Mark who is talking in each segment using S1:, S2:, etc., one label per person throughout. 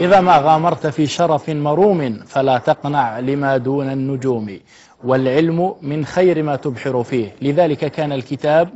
S1: إذا ما غامرت في شرف مروم فلا تقنع لما دون النجوم. والعلم من خير ما تبحر فيه. لذلك كان الكتاب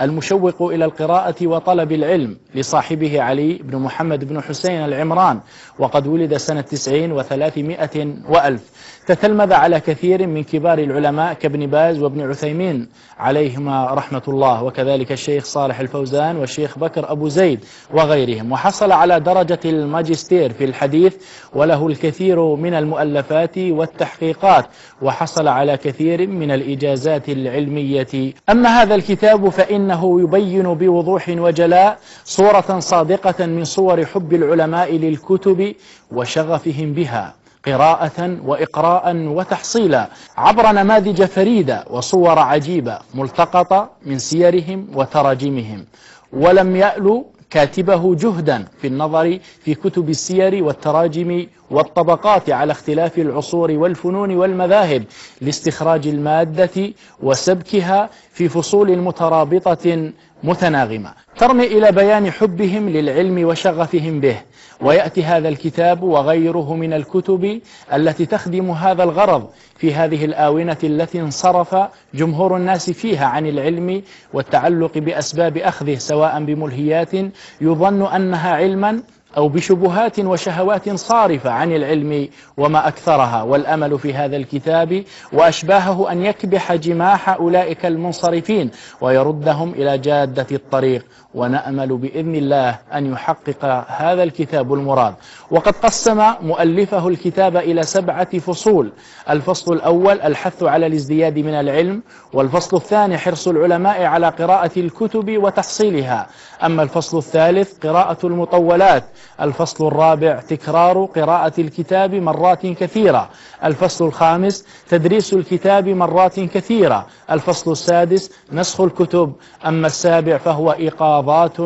S1: المشوق إلى القراءة وطلب العلم لصاحبه علي بن محمد بن حسين العمران وقد ولد سنة تسعين وثلاثمائة وألف. تتلمذ على كثير من كبار العلماء كابن باز وابن عثيمين عليهما رحمة الله وكذلك الشيخ صالح الفوزان والشيخ بكر أبو زيد وغيرهم. وحصل على درجة الماجستير في الحديث وله الكثير من المؤلفات والتحقيقات. وحصل على كثير من الإجازات العلمية. أما هذا الكتاب فإنه يبين بوضوح وجلاء صورة صادقة من صور حب العلماء للكتب وشغفهم بها قراءة وإقراء وتحصيلا عبر نماذج فريدة وصور عجيبة ملتقطة من سيرهم وتراجمهم. ولم يألوا كاتبه جهدا في النظر في كتب السير والتراجم والطبقات على اختلاف العصور والفنون والمذاهب لاستخراج المادة وسبكها في فصول مترابطة متناغمة. ترمي إلى بيان حبهم للعلم وشغفهم به. ويأتي هذا الكتاب وغيره من الكتب التي تخدم هذا الغرض في هذه الآونة التي انصرف جمهور الناس فيها عن العلم والتعلق بأسباب أخذه سواء بملهيات. يظن أنها علما أو بشبهات وشهوات صارفة عن العلم وما أكثرها والأمل في هذا الكتاب وأشباهه أن يكبح جماح أولئك المنصرفين ويردهم إلى جادة الطريق. ونأمل بإذن الله أن يحقق هذا الكتاب المراد. وقد قسم مؤلفه الكتاب إلى سبعة فصول. الفصل الأول الحث على الازدياد من العلم. والفصل الثاني حرص العلماء على قراءة الكتب وتحصيلها. أما الفصل الثالث قراءة المطولات. الفصل الرابع تكرار قراءة الكتاب مرات كثيرة. الفصل الخامس تدريس الكتاب مرات كثيرة. الفصل السادس نسخ الكتب. أما السابع فهو إيقاظات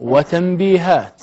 S1: وتنبيهات.